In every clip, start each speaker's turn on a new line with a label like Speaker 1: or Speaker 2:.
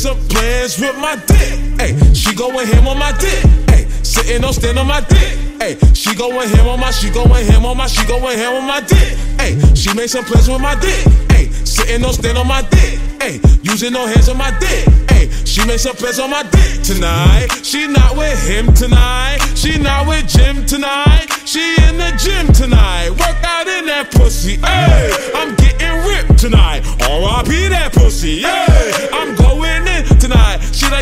Speaker 1: made some plans with my dick. Hey, she going ham on my dick. Hey, sitting on stand on my dick. Hey, she going ham on my, she going ham on my, she going ham on my dick. Hey, she made some plans with my dick. Hey, sitting on stand on my dick. Hey, using no hands on my dick. Hey, she made some plans on my dick tonight. She not with him tonight. She not with Jim tonight. She in the gym tonight. Work out in that pussy. Hey, I'm getting ripped tonight. R.I.P. that pussy.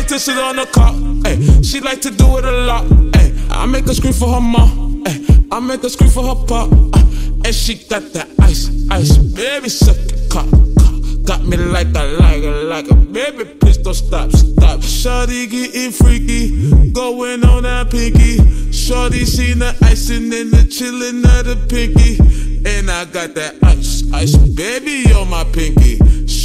Speaker 1: To sit on the cop. Hey, she like to do it a lot. Hey, I make her scream for her mom. Hey, I make her scream for her pop. Uh, and she got that ice, ice, baby, suck it, cock, cock. Got me like I like it, like a baby, please don't stop, stop. Shorty getting freaky, going on that pinky. Shorty seen the icing and the chillin' of the pinky. And I got that ice, ice, baby, on my pinky.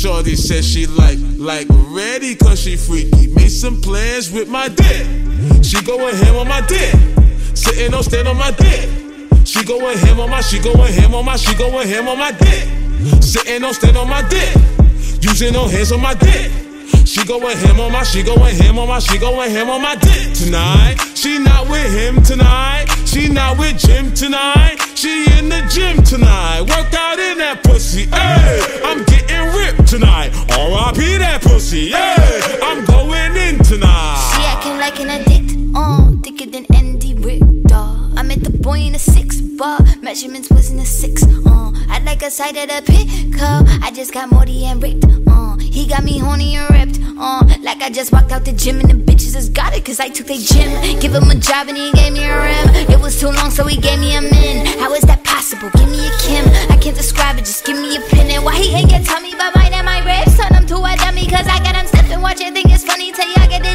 Speaker 1: Shorty said she like, like ready, cause she freaky. Made some plans with my dick. She going ham on my dick. Sitting on stand on my dick. She going ham on my, she going ham on my, she going ham on my dick. Sitting on stand on my dick. Using no hands on my dick. She going ham on my, she going ham on my, she going ham on my dick tonight. She not with him tonight. She not with Jim tonight. She in the gym tonight. Work out in that pussy.
Speaker 2: Addict, uh, thicker than Andy Richter. I met the boy in a six bar, measurements was in a six, uh. I like a side of the pickup, I just got Morty and Rick, uh. He got me horny and ripped, uh. Like I just walked out the gym and the bitches just got it, cause I took their gym. Give him a job and he gave me a rim. It was too long, so he gave me a min. How is that possible? Give me a Kim. I can't describe it, just give me a pin. And why he ain't get me about mine and my ribs? Turn him to a dummy, cause I got him stiff and watch it, think it's funny. Till y'all get addicted,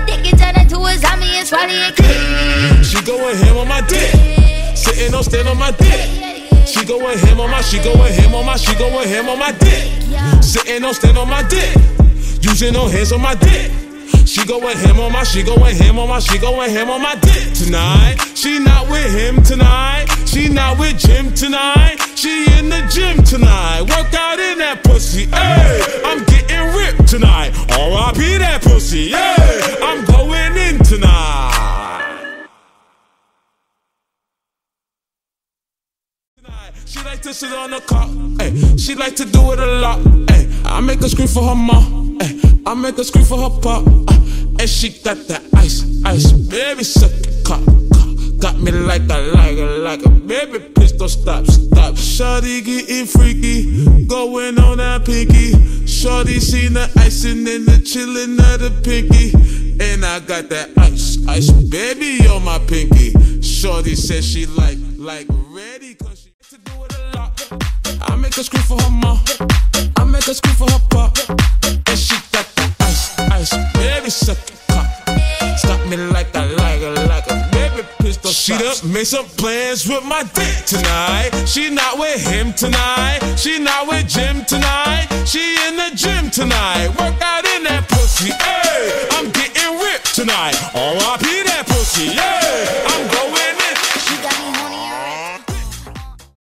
Speaker 1: going ham on my dick. Sitting on stand on my dick. She going ham on my, she going ham on my, she going ham on my dick. Sitting on stand on my dick. Using no hands on my dick. She going ham on my, she going ham on my, she going ham on my dick tonight. She not with him tonight. She not with Jim tonight. She in the gym tonight. Work out in that pussy. Hey, I'm getting ripped tonight. R.I.P. that pussy. Hey, like to sit on the cop, ay. She like to do it a lot, ay. I make her scream for her mom, ay. I make her scream for her pop, uh. and she got that ice, ice, baby, suck it, cock. Got me like I like it, like a baby, please don't stop, stop. Shorty getting freaky, going on that pinky. Shorty seen the icing and the chillin' of the pinky, and I got that ice, ice, baby, on my pinky. Shorty said she like, like ready, Her scream for her mom. I make her scream for her pop. And she got that ice, ice, baby, suck it, cock. Stop me like I like her, like a baby pistol. She done made some plans with my dick tonight. She not with him tonight. She not with Jim tonight. She in the gym tonight. Work out in that pussy. Hey, I'm getting ripped tonight. R.I.P. that pussy. Yeah,